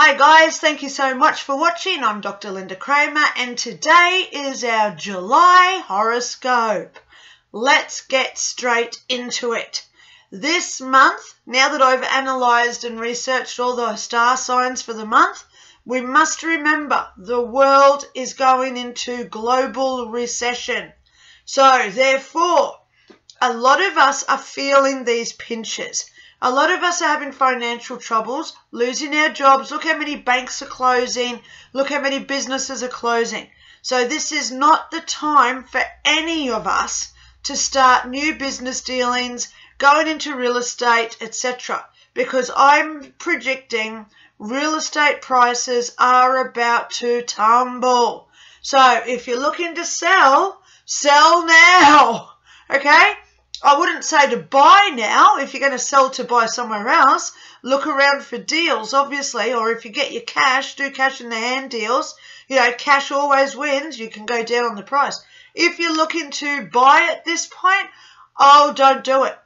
Hi guys, thank you so much for watching. I'm Dr. Lynda Cramer and today is our July horoscope. Let's get straight into it. This month, now that I've analysed and researched all the star signs for the month, we must remember the world is going into global recession. So therefore, a lot of us are feeling these pinches. A lot of us are having financial troubles, losing our jobs. Look how many banks are closing. Look how many businesses are closing. So this is not the time for any of us to start new business dealings, going into real estate, etc. Because I'm predicting real estate prices are about to tumble. So if you're looking to sell, sell now. Okay? I wouldn't say to buy now. If you're going to sell to buy somewhere else, look around for deals, obviously. Or if you get your cash, do cash in the hand deals. You know, cash always wins. You can go down on the price. If you're looking to buy at this point, oh, don't do it.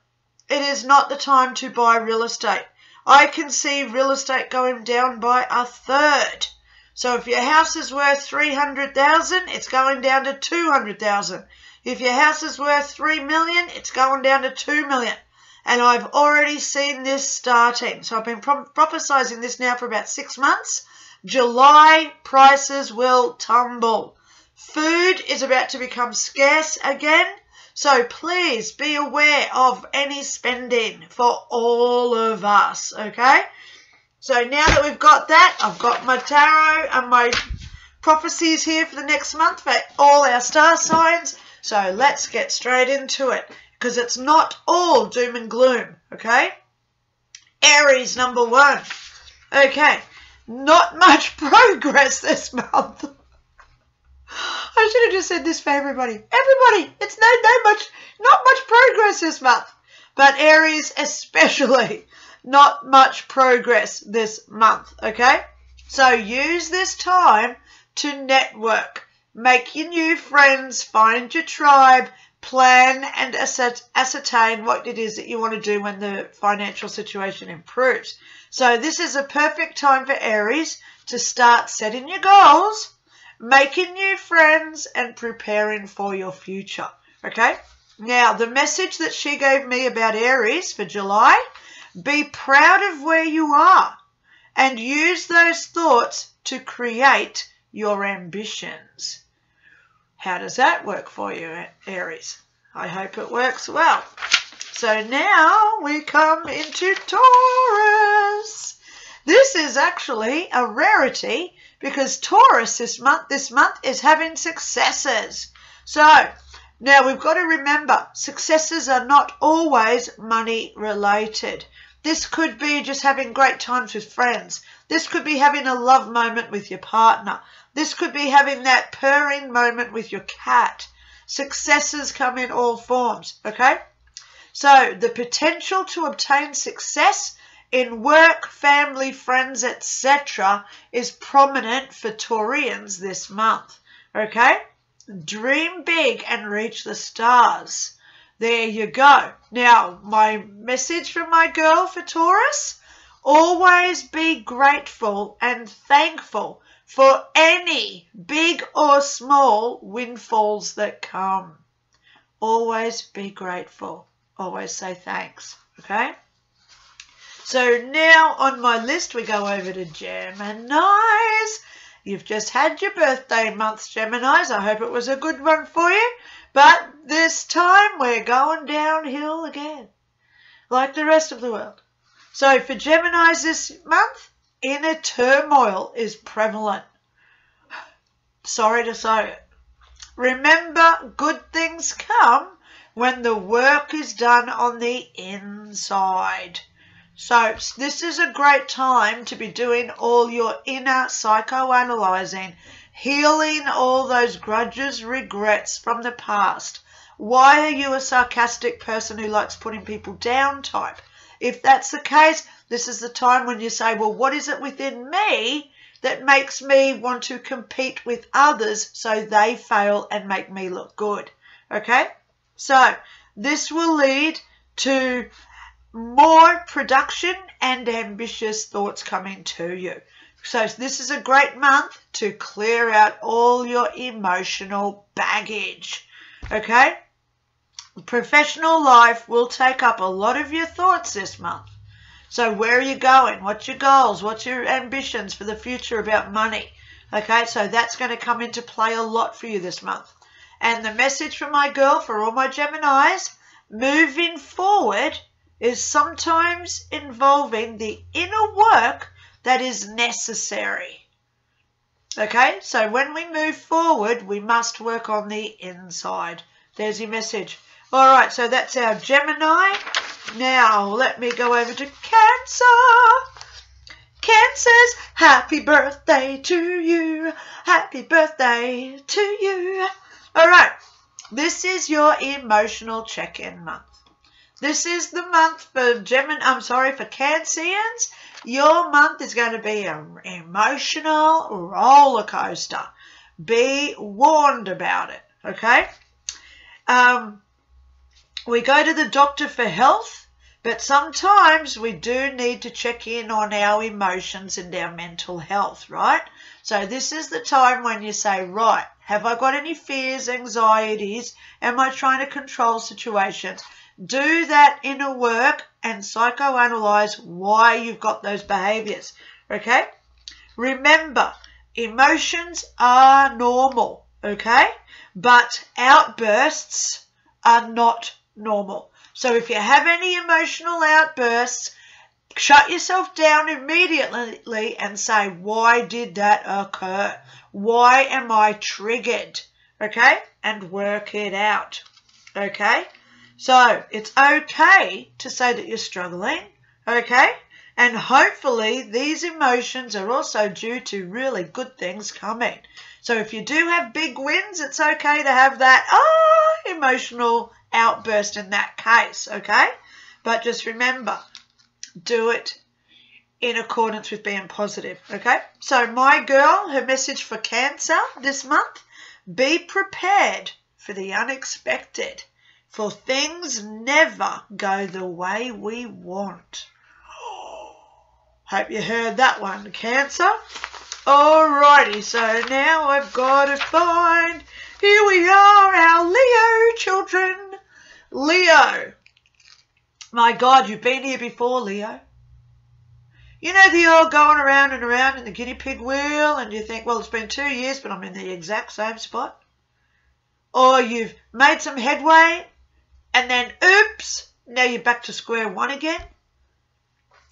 It is not the time to buy real estate. I can see real estate going down by a third. So if your house is worth 300,000, it's going down to 200,000. If your house is worth 3 million, it's going down to 2 million. And I've already seen this starting. So I've been pro prophesizing this now for about six months. July prices will tumble. Food is about to become scarce again. So please be aware of any spending for all of us, okay? So now that we've got that, I've got my tarot and my prophecies here for the next month for all our star signs. So let's get straight into it because it's not all doom and gloom, okay? Aries number one. Okay, not much progress this month. I should have just said this for everybody. Everybody, it's no, no much, not much progress this month. But Aries especially, not much progress this month, okay? So use this time to network. Make your new friends, find your tribe, plan and ascertain what it is that you want to do when the financial situation improves. So this is a perfect time for Aries to start setting your goals, making new friends and preparing for your future. Okay? Now, the message that she gave me about Aries for July, be proud of where you are and use those thoughts to create your ambitions. How does that work for you, Aries? I hope it works well. So now we come into Taurus. This is actually a rarity because Taurus this month this month is having successes. So now we've got to remember successes are not always money related. This could be just having great times with friends. This could be having a love moment with your partner. This could be having that purring moment with your cat. Successes come in all forms, okay? So the potential to obtain success in work, family, friends, etc. is prominent for Taurians this month, okay? Dream big and reach the stars. There you go. Now, my message from my girl for Taurus, always be grateful and thankful for any big or small windfalls that come. Always be grateful. Always say thanks. Okay? So now on my list we go over to Geminis. You've just had your birthday month, Geminis. I hope it was a good one for you. But this time we're going downhill again, like the rest of the world. So for Geminis this month, inner turmoil is prevalent. Sorry to say it. Remember, good things come when the work is done on the inside. So this is a great time to be doing all your inner psychoanalyzing healing all those grudges, regrets from the past. Why are you a sarcastic person who likes putting people down type? If that's the case, this is the time when you say, well, what is it within me that makes me want to compete with others so they fail and make me look good? Okay? So this will lead to more production and ambitious thoughts coming to you. So this is a great month to clear out all your emotional baggage. Okay? Professional life will take up a lot of your thoughts this month. So where are you going? What's your goals? What's your ambitions for the future about money? Okay, so that's going to come into play a lot for you this month. And the message from my girl for all my Geminis, moving forward is sometimes involving the inner work that is necessary. Okay, so when we move forward, we must work on the inside. There's your message. All right, so that's our Gemini. Now, let me go over to Cancer. Cancer's happy birthday to you. Happy birthday to you. All right, this is your emotional check-in month. This is the month for Gemini, I'm sorry, for Cancerians. Your month is going to be an emotional roller coaster. Be warned about it, okay? Um, we go to the doctor for health, but sometimes we do need to check in on our emotions and our mental health, right? So this is the time when you say, right, have I got any fears, anxieties? Am I trying to control situations? Do that inner work and psychoanalyze why you've got those behaviors. Okay? Remember, emotions are normal, okay? But outbursts are not normal. So if you have any emotional outbursts, shut yourself down immediately and say, why did that occur? Why am I triggered? Okay? And work it out. Okay? So it's okay to say that you're struggling, okay? And hopefully these emotions are also due to really good things coming. So if you do have big wins, it's okay to have that ah, emotional outburst in that case, okay? But just remember, do it in accordance with being positive, okay? So my girl, her message for Cancer this month, be prepared for the unexpected for things never go the way we want. Hope you heard that one, Cancer. Alrighty, so now I've got to find, here we are, our Leo children. Leo. My God, you've been here before, Leo. You know the old going around and around in the guinea pig wheel and you think, well, it's been two years, but I'm in the exact same spot? Or you've made some headway and then oops, now you're back to square one again.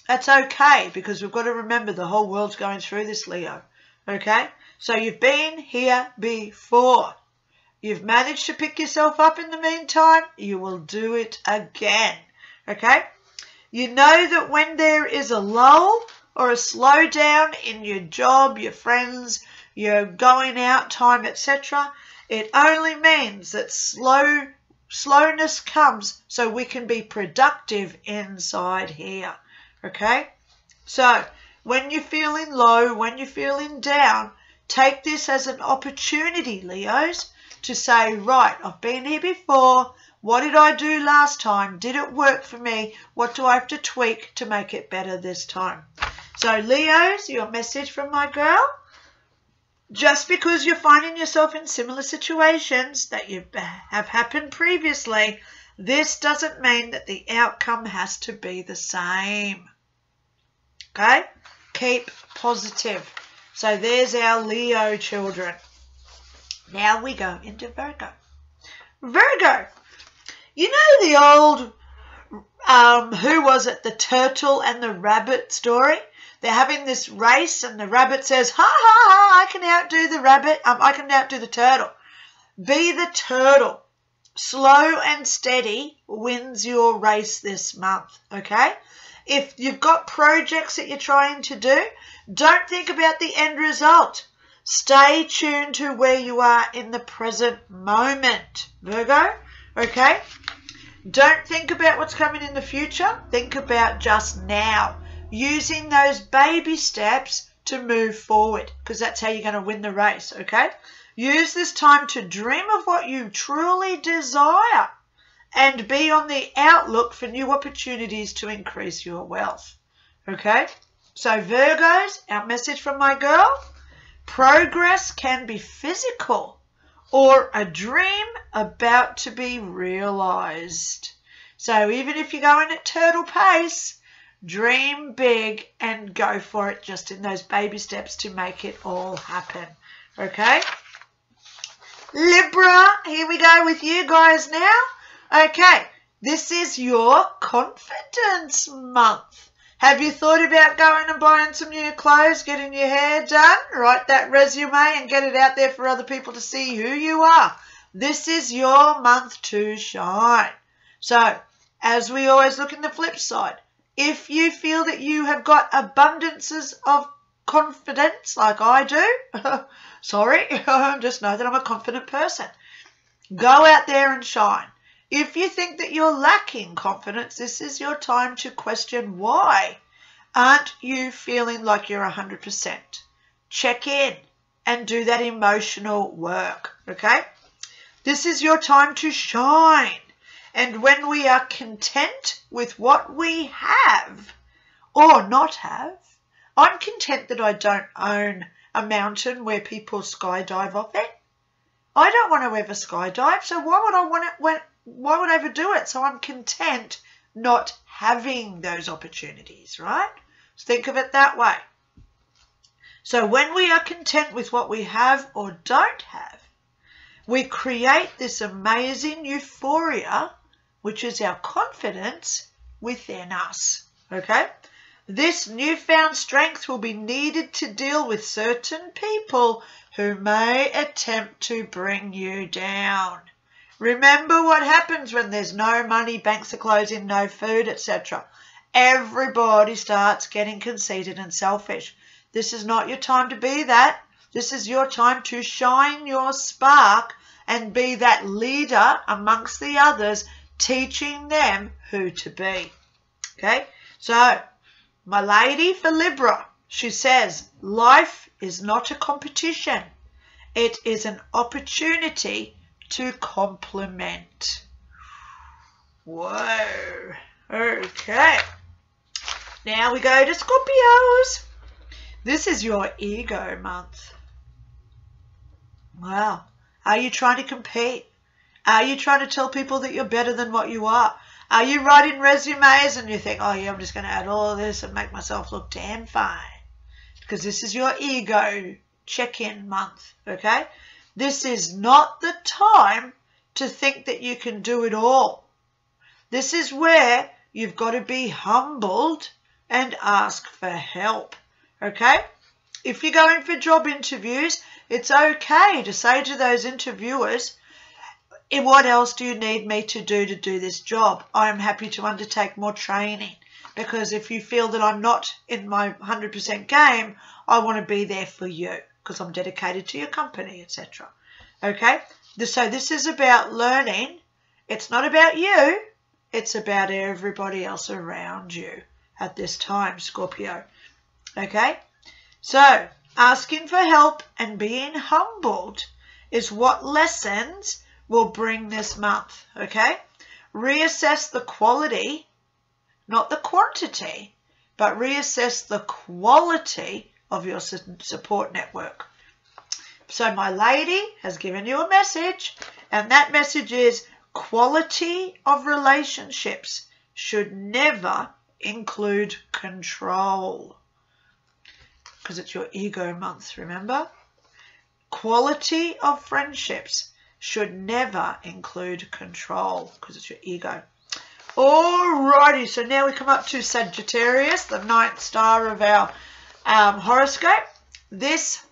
That's okay because we've got to remember the whole world's going through this, Leo. Okay? So you've been here before. You've managed to pick yourself up in the meantime. You will do it again. Okay? You know that when there is a lull or a slowdown in your job, your friends, your going out time, etc., it only means that slow slowness comes so we can be productive inside here. Okay? So, when you're feeling low, when you're feeling down, take this as an opportunity, Leos, to say, right, I've been here before. What did I do last time? Did it work for me? What do I have to tweak to make it better this time? So, Leos, your message from my girl just because you're finding yourself in similar situations that you have happened previously, this doesn't mean that the outcome has to be the same. Okay? Keep positive. So there's our Leo children. Now we go into Virgo. Virgo. You know the old, um, who was it, the turtle and the rabbit story? They're having this race, and the rabbit says, "Ha ha ha! I can outdo the rabbit. Um, I can outdo the turtle." Be the turtle. Slow and steady wins your race this month. Okay. If you've got projects that you're trying to do, don't think about the end result. Stay tuned to where you are in the present moment, Virgo. Okay? Don't think about what's coming in the future. Think about just now using those baby steps to move forward because that's how you're going to win the race, okay? Use this time to dream of what you truly desire and be on the outlook for new opportunities to increase your wealth, okay? So Virgos, our message from my girl, progress can be physical or a dream about to be realized. So even if you're going at turtle pace, dream big and go for it just in those baby steps to make it all happen. Okay? Libra, here we go with you guys now. Okay, this is your confidence month. Have you thought about going and buying some new clothes, getting your hair done? Write that resume and get it out there for other people to see who you are. This is your month to shine. So, as we always look in the flip side, if you feel that you have got abundances of confidence like I do, sorry, just know that I'm a confident person. Go out there and shine. If you think that you're lacking confidence, this is your time to question why. Aren't you feeling like you're 100%? Check in and do that emotional work, okay? This is your time to shine. And when we are content with what we have or not have, I'm content that I don't own a mountain where people skydive off it. I don't want to ever skydive, so why would I want it when why would I ever do it? So I'm content not having those opportunities, right? So think of it that way. So when we are content with what we have or don't have, we create this amazing euphoria, which is our confidence within us. Okay? This newfound strength will be needed to deal with certain people who may attempt to bring you down. Remember what happens when there's no money, banks are closing, no food, etc. Everybody starts getting conceited and selfish. This is not your time to be that. This is your time to shine your spark and be that leader amongst the others, teaching them who to be. Okay, so my lady for Libra, she says, life is not a competition. It is an opportunity to complement. Whoa. Okay. Now we go to Scorpios. This is your ego month. Wow. Are you trying to compete? Are you trying to tell people that you're better than what you are? Are you writing resumes and you think, oh yeah, I'm just going to add all this and make myself look damn fine? Because this is your ego check-in month, okay? This is not the time to think that you can do it all. This is where you've got to be humbled and ask for help. Okay? If you're going for job interviews, it's okay to say to those interviewers, eh, what else do you need me to do to do this job? I'm happy to undertake more training because if you feel that I'm not in my 100% game, I want to be there for you because I'm dedicated to your company, etc. Okay, so this is about learning. It's not about you. It's about everybody else around you at this time, Scorpio. Okay, so asking for help and being humbled is what lessons will bring this month. Okay, reassess the quality, not the quantity, but reassess the quality of your support network. So my lady has given you a message, and that message is quality of relationships should never include control. Because it's your ego month, remember? Quality of friendships should never include control because it's your ego. Alrighty, so now we come up to Sagittarius, the ninth star of our um, horoscope. This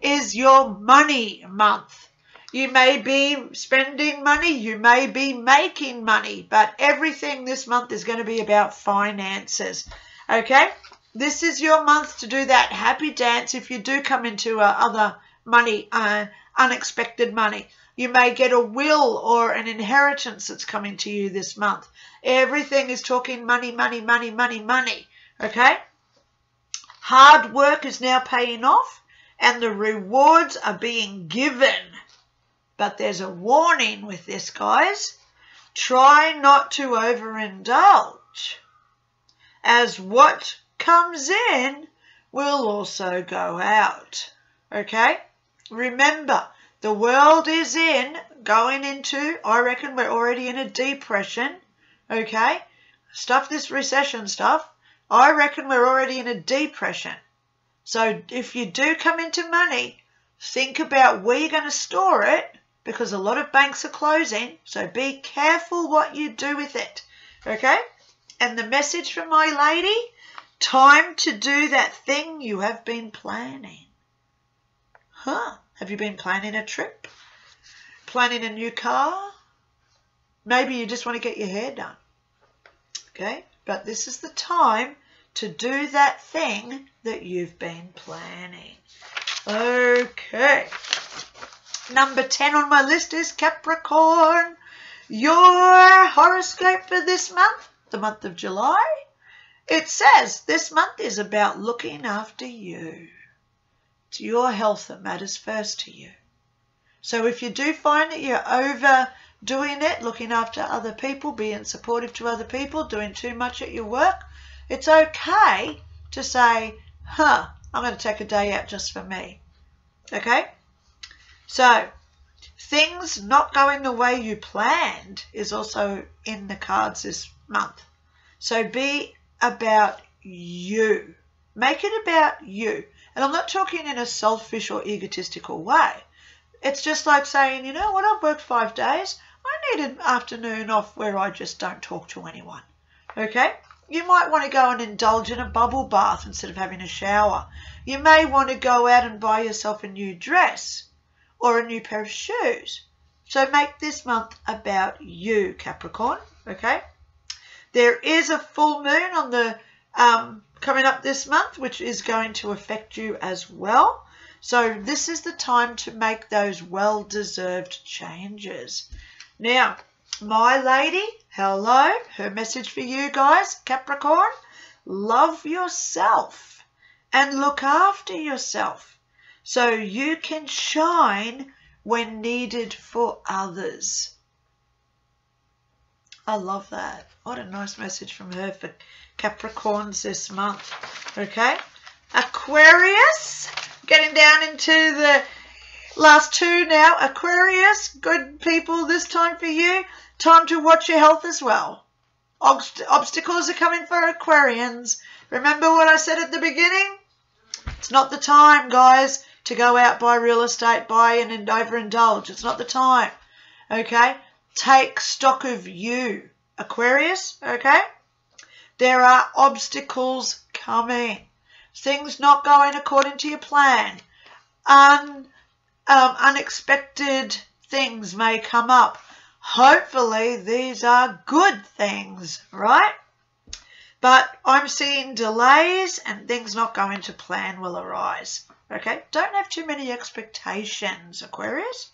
is your money month. You may be spending money, you may be making money, but everything this month is going to be about finances. Okay? This is your month to do that happy dance if you do come into uh, other money, uh, unexpected money. You may get a will or an inheritance that's coming to you this month. Everything is talking money, money, money, money, money. Okay? Hard work is now paying off and the rewards are being given. But there's a warning with this, guys. Try not to overindulge, as what comes in will also go out. Okay? Remember, the world is in, going into, I reckon we're already in a depression. Okay? Stuff this recession stuff. I reckon we're already in a depression. So if you do come into money, think about where you're going to store it because a lot of banks are closing. So be careful what you do with it. Okay? And the message from my lady time to do that thing you have been planning. Huh? Have you been planning a trip? Planning a new car? Maybe you just want to get your hair done. Okay? But this is the time to do that thing that you've been planning. Okay. Number 10 on my list is Capricorn. Your horoscope for this month, the month of July, it says this month is about looking after you. It's your health that matters first to you. So if you do find that you're overdoing it, looking after other people, being supportive to other people, doing too much at your work, it's okay to say, huh, I'm going to take a day out just for me. Okay? So, things not going the way you planned is also in the cards this month. So, be about you. Make it about you. And I'm not talking in a selfish or egotistical way. It's just like saying, you know what, I've worked five days. I need an afternoon off where I just don't talk to anyone. Okay? You might want to go and indulge in a bubble bath instead of having a shower. You may want to go out and buy yourself a new dress or a new pair of shoes. So make this month about you, Capricorn. Okay? There is a full moon on the um, coming up this month, which is going to affect you as well. So this is the time to make those well-deserved changes. Now, my lady, hello, her message for you guys, Capricorn, love yourself and look after yourself so you can shine when needed for others. I love that. What a nice message from her for Capricorns this month. Okay. Aquarius, getting down into the last two now. Aquarius, good people this time for you. Time to watch your health as well. Obst obstacles are coming for Aquarians. Remember what I said at the beginning? It's not the time, guys, to go out, buy real estate, buy and overindulge. It's not the time. Okay? Take stock of you. Aquarius, okay? There are obstacles coming. Things not going according to your plan. Un, um, unexpected things may come up. Hopefully these are good things, right? But I'm seeing delays and things not going to plan will arise. Okay, don't have too many expectations, Aquarius.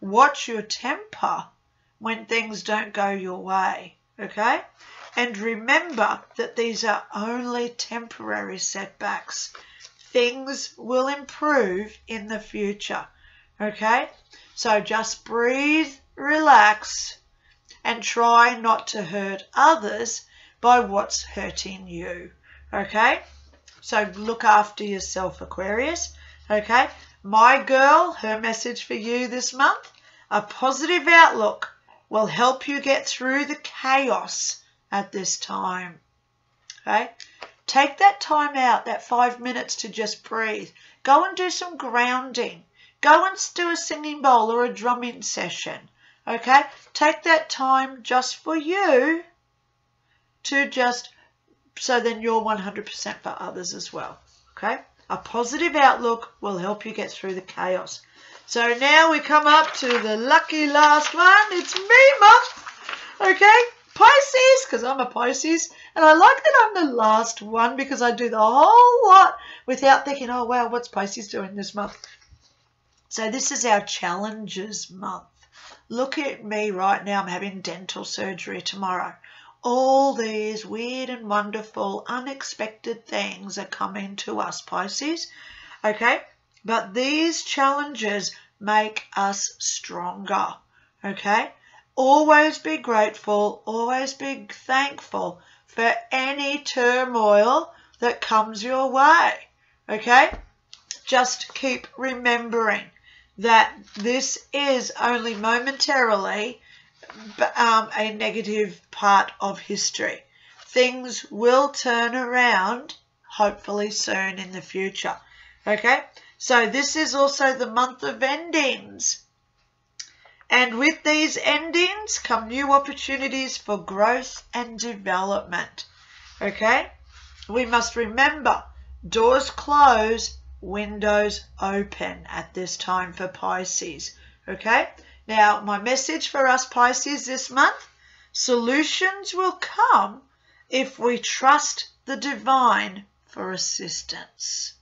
Watch your temper when things don't go your way. Okay? And remember that these are only temporary setbacks. Things will improve in the future. Okay? So just breathe, relax, and try not to hurt others by what's hurting you. Okay? So look after yourself, Aquarius. Okay? My girl, her message for you this month a positive outlook will help you get through the chaos at this time. Okay? Take that time out, that five minutes to just breathe. Go and do some grounding. Go and do a singing bowl or a drumming session. Okay? Take that time just for you to just, so then you're 100% for others as well. Okay? A positive outlook will help you get through the chaos. So now we come up to the lucky last one. It's me month. Okay, Pisces, because I'm a Pisces. And I like that I'm the last one because I do the whole lot without thinking, oh, wow, what's Pisces doing this month? So this is our challenges month. Look at me right now. I'm having dental surgery tomorrow. All these weird and wonderful, unexpected things are coming to us, Pisces. Okay, but these challenges make us stronger. Okay? Always be grateful, always be thankful for any turmoil that comes your way. Okay? Just keep remembering that this is only momentarily um, a negative part of history. Things will turn around hopefully soon in the future. Okay, so this is also the month of endings. And with these endings come new opportunities for growth and development. Okay, we must remember doors close, windows open at this time for Pisces. Okay, now my message for us Pisces this month solutions will come if we trust the divine for assistance.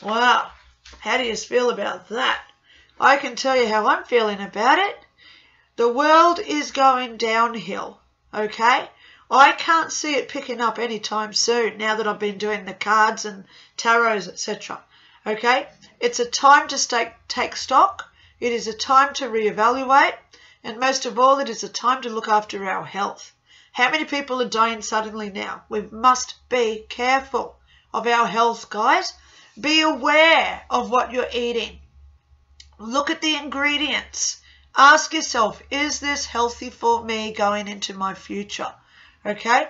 Wow, how do you feel about that? I can tell you how I'm feeling about it. The world is going downhill, okay? I can't see it picking up anytime soon now that I've been doing the cards and tarots, etc. Okay? It's a time to stay, take stock. It is a time to reevaluate. And most of all, it is a time to look after our health. How many people are dying suddenly now? We must be careful of our health, guys. Be aware of what you're eating. Look at the ingredients. Ask yourself, is this healthy for me going into my future? Okay?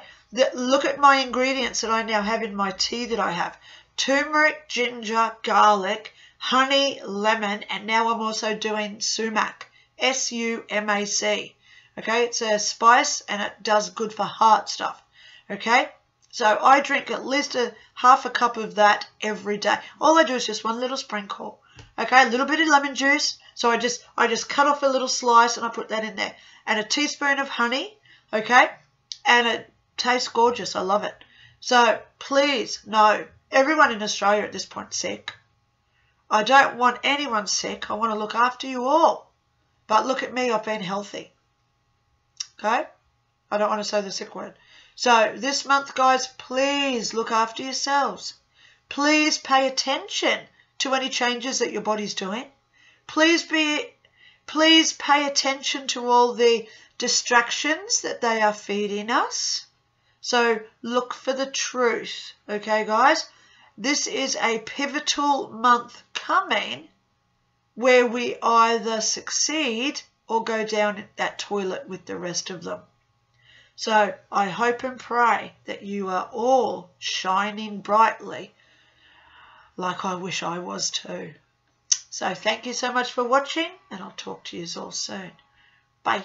Look at my ingredients that I now have in my tea that I have. Turmeric, ginger, garlic, honey, lemon, and now I'm also doing sumac. S-U-M-A-C. Okay? It's a spice and it does good for heart stuff. Okay? So I drink at least a half a cup of that every day. All I do is just one little sprinkle. Okay, a little bit of lemon juice. So I just I just cut off a little slice and I put that in there. And a teaspoon of honey. Okay, and it tastes gorgeous. I love it. So please no. everyone in Australia at this point sick. I don't want anyone sick. I want to look after you all. But look at me, I've been healthy. Okay? I don't want to say the sick word. So this month, guys, please look after yourselves. Please pay attention to any changes that your body's doing. Please be please pay attention to all the distractions that they are feeding us. So look for the truth. Okay, guys? This is a pivotal month coming where we either succeed or go down that toilet with the rest of them. So I hope and pray that you are all shining brightly like I wish I was too. So thank you so much for watching and I'll talk to you all soon. Bye.